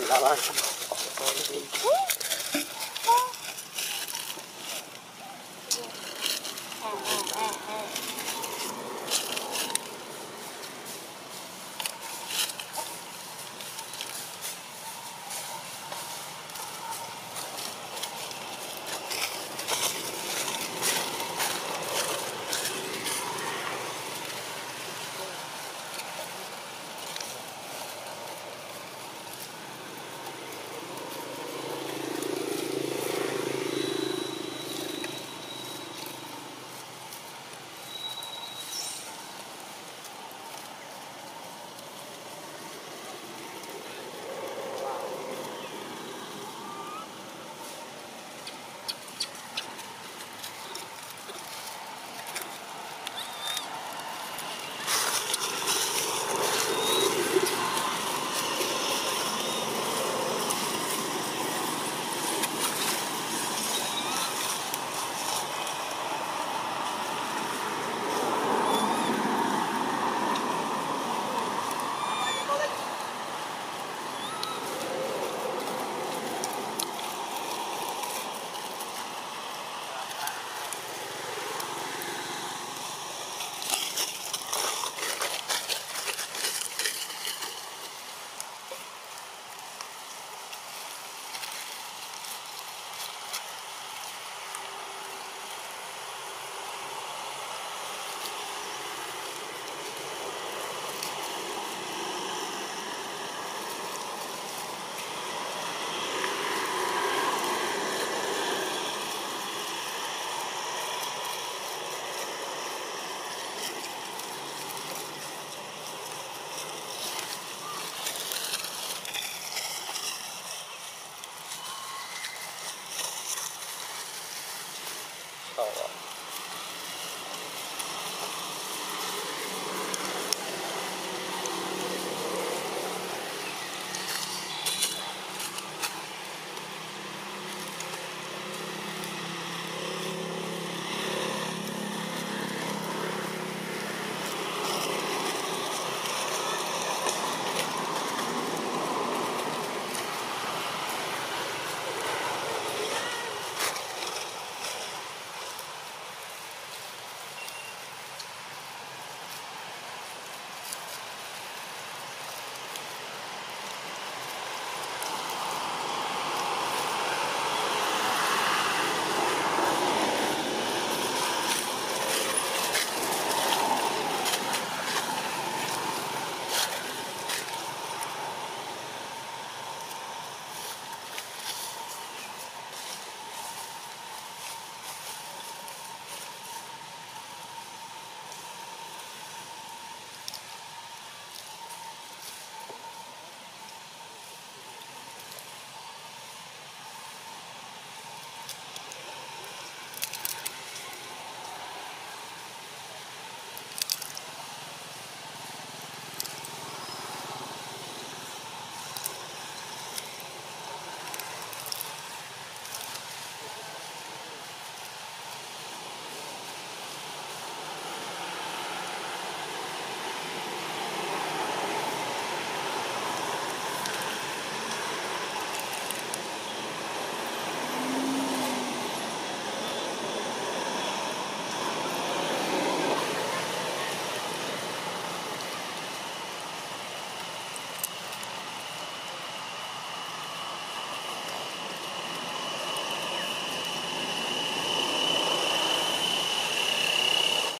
你来玩好了。